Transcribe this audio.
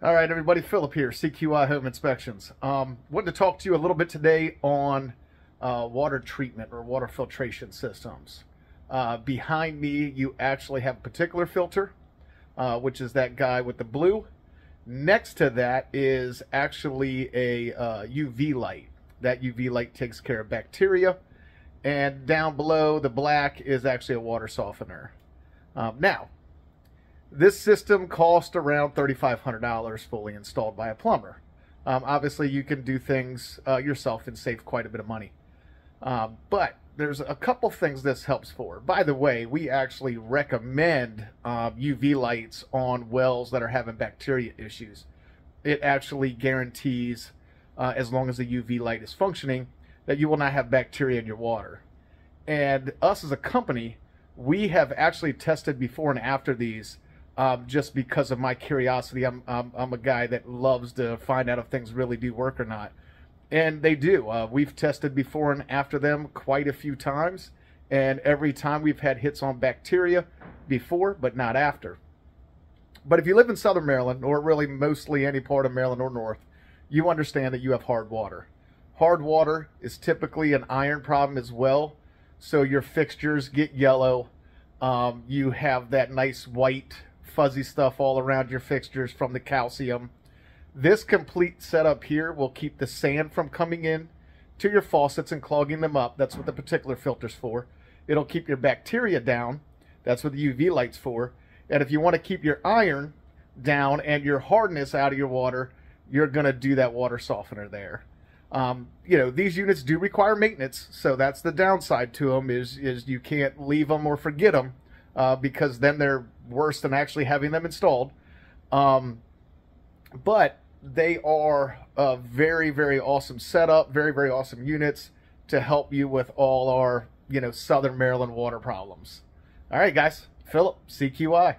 All right, everybody, Philip here, CQI Home Inspections. Um, wanted to talk to you a little bit today on uh, water treatment or water filtration systems. Uh, behind me, you actually have a particular filter, uh, which is that guy with the blue. Next to that is actually a UV uh, light. That UV light takes care of bacteria. And down below, the black is actually a water softener. Um, now, this system cost around $3,500 fully installed by a plumber. Um, obviously, you can do things uh, yourself and save quite a bit of money. Um, but there's a couple things this helps for. By the way, we actually recommend um, UV lights on wells that are having bacteria issues. It actually guarantees, uh, as long as the UV light is functioning, that you will not have bacteria in your water. And us as a company, we have actually tested before and after these um, just because of my curiosity. I'm, I'm, I'm a guy that loves to find out if things really do work or not. And they do. Uh, we've tested before and after them quite a few times. And every time we've had hits on bacteria before, but not after. But if you live in southern Maryland, or really mostly any part of Maryland or north, you understand that you have hard water. Hard water is typically an iron problem as well. So your fixtures get yellow. Um, you have that nice white fuzzy stuff all around your fixtures from the calcium. This complete setup here will keep the sand from coming in to your faucets and clogging them up. That's what the particular filter's for. It'll keep your bacteria down. That's what the UV light's for. And if you want to keep your iron down and your hardness out of your water, you're going to do that water softener there. Um, you know, these units do require maintenance, so that's the downside to them is, is you can't leave them or forget them uh, because then they're worse than actually having them installed. Um, but they are a very, very awesome setup, very, very awesome units to help you with all our, you know, Southern Maryland water problems. All right, guys, Philip, CQI.